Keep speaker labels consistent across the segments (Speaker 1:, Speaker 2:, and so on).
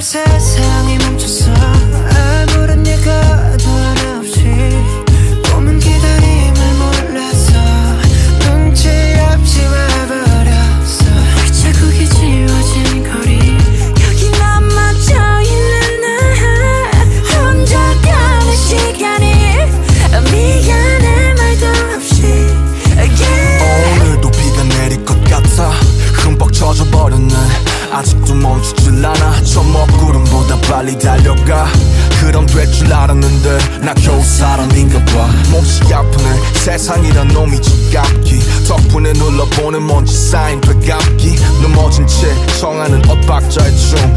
Speaker 1: 세상이 멈췄어. 아무런
Speaker 2: 될 줄 알았는데 나 겨우 사람인가 봐 몹시 아프네 세상이란 놈이 지갑기 덕분에 눌러보는 먼지 쌓인 되갑기 넘어진 채 청하는 엇박자의 춤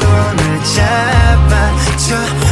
Speaker 2: 손을 잡아줘.